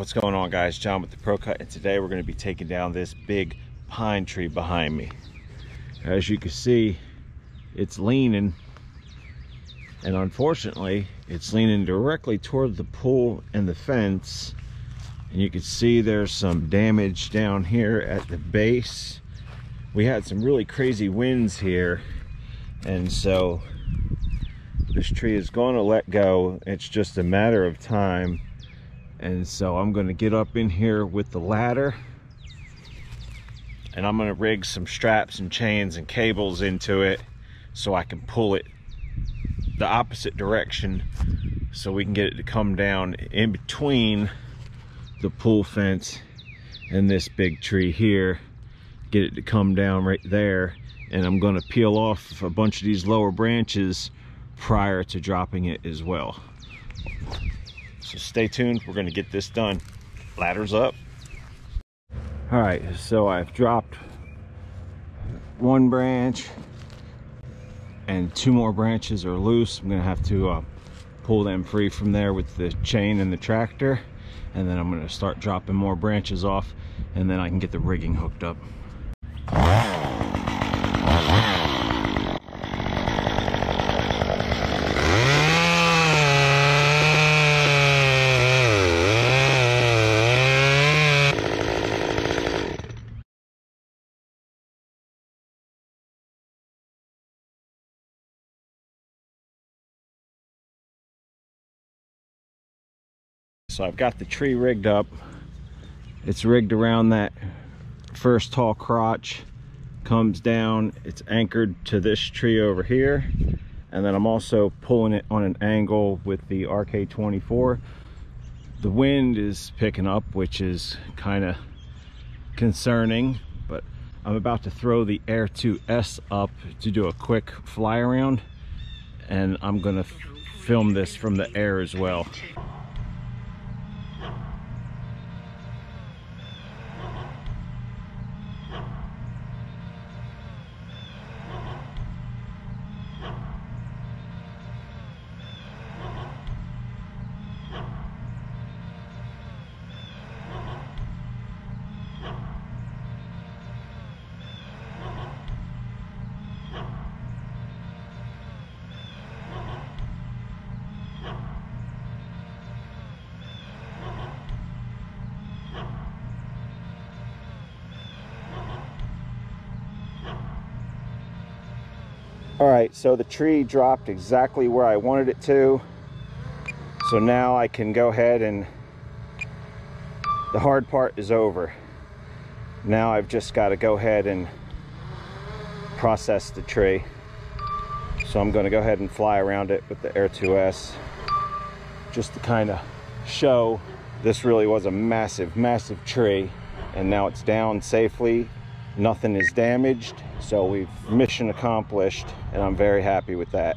what's going on guys? John with the Pro Cut and today we're going to be taking down this big pine tree behind me. As you can see, it's leaning and unfortunately it's leaning directly toward the pool and the fence and you can see there's some damage down here at the base. We had some really crazy winds here and so this tree is going to let go. It's just a matter of time and so I'm gonna get up in here with the ladder and I'm gonna rig some straps and chains and cables into it so I can pull it the opposite direction so we can get it to come down in between the pool fence and this big tree here get it to come down right there. And I'm going to peel off a bunch of these lower branches prior to dropping it as well so stay tuned. We're going to get this done. Ladders up. All right so i've dropped one branch and two more branches are loose. I'm going to have to uh, pull them free from there with the chain and the tractor. And then i'm going to start dropping more branches off and then i can get the rigging hooked up So I've got the tree rigged up. It's rigged around that first tall crotch, comes down, it's anchored to this tree over here. And then I'm also pulling it on an angle with the RK24. The wind is picking up, which is kind of concerning, but I'm about to throw the Air 2S up to do a quick fly around and I'm gonna film this from the air as well. All right, so the tree dropped exactly where I wanted it to. So now I can go ahead and the hard part is over. Now I've just got to go ahead and process the tree. So I'm going to go ahead and fly around it with the Air 2S just to kind of show this really was a massive, massive tree and now it's down safely nothing is damaged so we've mission accomplished and i'm very happy with that.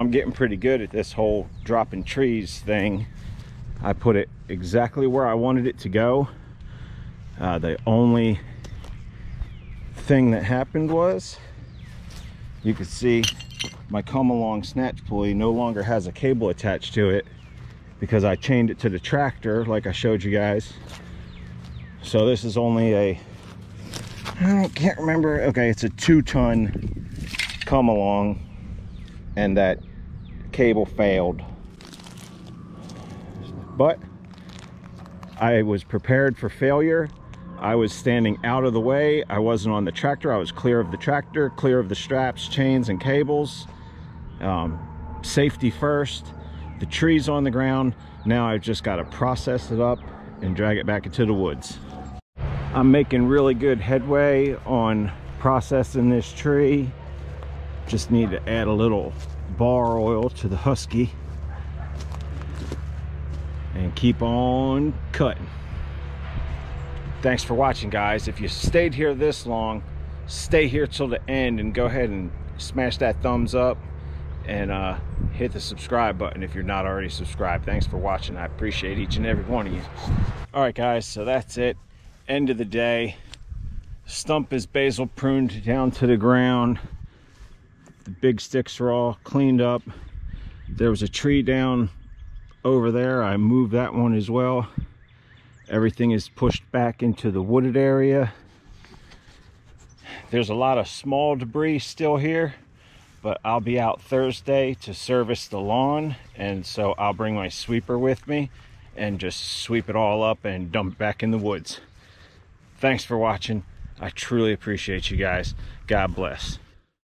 I'm getting pretty good at this whole dropping trees thing. I put it exactly where i wanted it to go. Uh, the only thing that happened was you can see my come along snatch pulley no longer has a cable attached to it because I chained it to the tractor like I showed you guys so this is only a, I can't remember. Okay, it's a two ton come along and that cable failed. But I was prepared for failure. I was standing out of the way. I wasn't on the tractor. I was clear of the tractor, clear of the straps, chains, and cables. Um, safety first. The tree's on the ground. Now I've just got to process it up and drag it back into the woods. I'm making really good headway on processing this tree. Just need to add a little bar oil to the Husky and keep on cutting. Thanks for watching guys. If you stayed here this long, stay here till the end and go ahead and smash that thumbs up and uh, hit the subscribe button if you're not already subscribed. Thanks for watching. I appreciate each and every one of you. All right, guys, so that's it end of the day. Stump is basil pruned down to the ground. The big sticks are all cleaned up. There was a tree down over there. I moved that one as well. Everything is pushed back into the wooded area. There's a lot of small debris still here but I'll be out Thursday to service the lawn and so I'll bring my sweeper with me and just sweep it all up and dump it back in the woods thanks for watching. I truly appreciate you guys. God bless